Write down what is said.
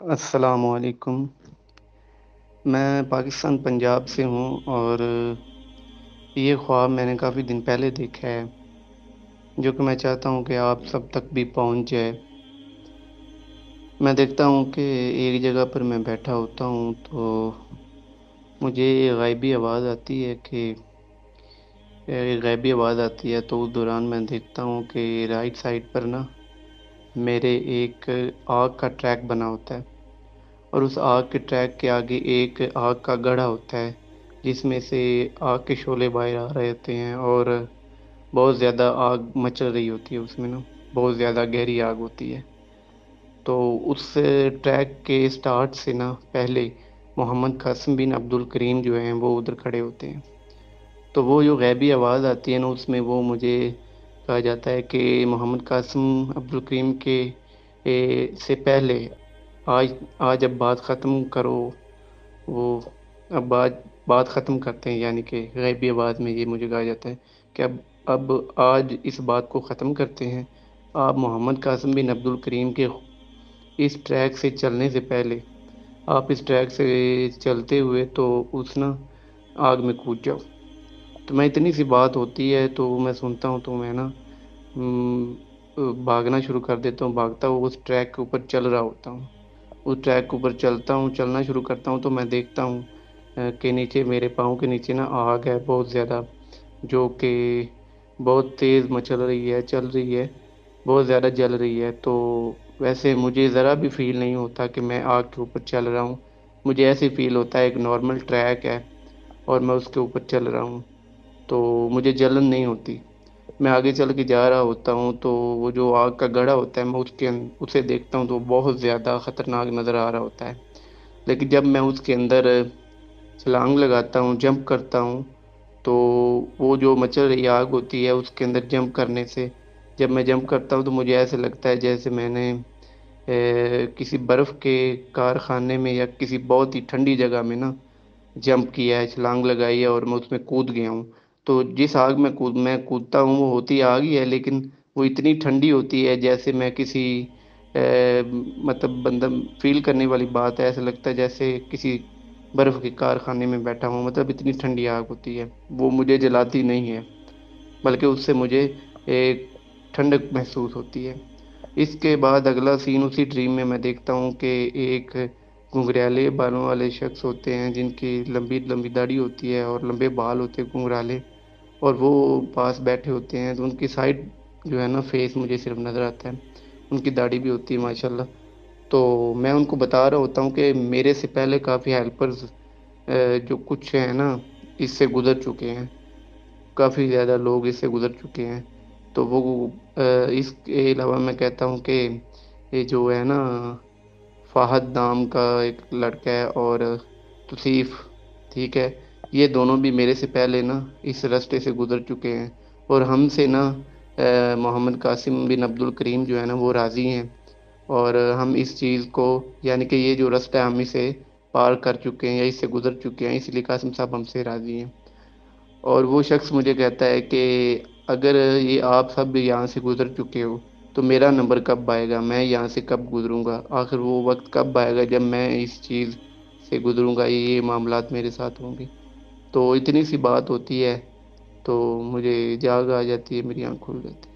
असलकुम मैं पाकिस्तान पंजाब से हूँ और ये ख्वाब मैंने काफ़ी दिन पहले देखा है, जो कि मैं चाहता हूँ कि आप सब तक भी पहुँच जाए। मैं देखता हूँ कि एक जगह पर मैं बैठा होता हूँ तो मुझे गायबी आवाज़ आती है कि गायबी आवाज़ आती है तो उस दौरान मैं देखता हूँ कि राइट साइड पर ना मेरे एक आग का ट्रैक बना होता है। और उस आग के ट्रैक के आगे एक आग का गढ़ा होता है जिसमें से आग के शोले बाहर आ रहे होते हैं और बहुत ज़्यादा आग मचल रही होती है उसमें ना बहुत ज़्यादा गहरी आग होती है। तो उस ट्रैक के स्टार्ट से ना पहले मोहम्मद कासम बिन अब्दुल करीम जो हैं वो उधर खड़े होते हैं। तो वो जो गैबी आवाज़ आती है ना उसमें वो मुझे कहा जाता है कि मोहम्मद कासम अब्दुल करीम के ए, से पहले आज आज अब बात ख़त्म करो। वो, अब बात बात ख़त्म करते हैं, यानी कि गैबी आवाज़ में ये मुझे कहा जाता है कि अब अब आज इस बात को ख़त्म करते हैं। आप मोहम्मद कासम बिन अब्दुल करीम के इस ट्रैक से चलने से पहले, आप इस ट्रैक से चलते हुए तो उस ना आग में कूद जाओ। तो मैं इतनी सी बात होती है तो मैं सुनता हूँ तो मैं ना भागना शुरू कर देता हूँ, भागता हूँ उस ट्रैक के ऊपर चल रहा होता हूँ। उस ट्रैक के ऊपर चलता हूँ, चलना शुरू करता हूँ तो मैं देखता हूँ कि नीचे मेरे पाँव के नीचे ना आग है बहुत ज़्यादा, जो कि बहुत तेज़ मचल रही है, चल रही है, बहुत ज़्यादा जल रही है तो वैसे मुझे ज़रा भी फील नहीं होता कि मैं आग के ऊपर चल रहा हूँ। मुझे ऐसे फील होता है एक नॉर्मल ट्रैक है और मैं उसके ऊपर चल रहा हूँ तो मुझे जलन नहीं होती। मैं आगे चल के जा रहा होता हूँ तो वो जो आग का गढ़ा होता है मैं उसके उसे देखता हूँ तो बहुत ज़्यादा ख़तरनाक नज़र आ रहा होता है। लेकिन जब मैं उसके अंदर छलांग लगाता हूँ जंप करता हूँ तो वो जो मचल रही आग होती है उसके अंदर जंप करने से जब मैं जंप करता हूँ तो मुझे ऐसे लगता है जैसे मैंने ए, किसी बर्फ़ के कारखाने में या किसी बहुत ही ठंडी जगह में ना जंप किया है छलांग लगाई है और मैं उसमें कूद गया हूँ। तो जिस आग में कूद मैं कूदता हूँ वो होती आग ही है लेकिन वो इतनी ठंडी होती है जैसे मैं किसी ए, मतलब बंदा फील करने वाली बात है ऐसा लगता है जैसे किसी बर्फ़ के कारखाने में बैठा हूँ मतलब इतनी ठंडी आग होती है वो मुझे जलाती नहीं है बल्कि उससे मुझे एक ठंडक महसूस होती है। इसके बाद अगला सीन उसी ड्रीम में मैं देखता हूँ कि एक घुंघराले बालों वाले शख्स होते हैं, जिनकी लंबी लंबी दाढ़ी होती है और लंबे बाल होते हैं घुंघराले और वो पास बैठे होते हैं। तो उनकी साइड जो है ना, फेस मुझे सिर्फ़ नज़र आता है। उनकी दाढ़ी भी होती है, माशाल्लाह। तो मैं उनको बता रहा होता हूँ कि मेरे से पहले काफ़ी हेल्पर्स जो कुछ हैं ना, इससे गुज़र चुके हैं। काफ़ी ज़्यादा लोग इससे गुज़र चुके हैं। तो वो इसके अलावा मैं कहता हूँ कि ये जो है ना फ़ाहद नाम का एक लड़का है और तसीफ़, ठीक है? ये दोनों भी मेरे से पहले ना इस रास्ते से गुज़र चुके हैं और हमसे ना मोहम्मद कासिम बिन अब्दुल करीम जो है ना वो राज़ी हैं और हम इस चीज़ को, यानी कि ये जो रास्ता है, हम इसे पार कर चुके हैं या इससे गुज़र चुके हैं, इसलिए कासिम साहब हमसे राज़ी हैं। और वो शख्स मुझे कहता है कि अगर ये आप सब यहाँ से गुज़र चुके हो तो मेरा नंबर कब आएगा? मैं यहाँ से कब गुज़रूँगा? आखिर वो वक्त कब आएगा जब मैं इस चीज़ से गुज़रूँगा? ये मामला मेरे साथ होंगे। तो इतनी सी बात होती है तो मुझे जाग आ जाती है, मेरी आँख खुल जाती है।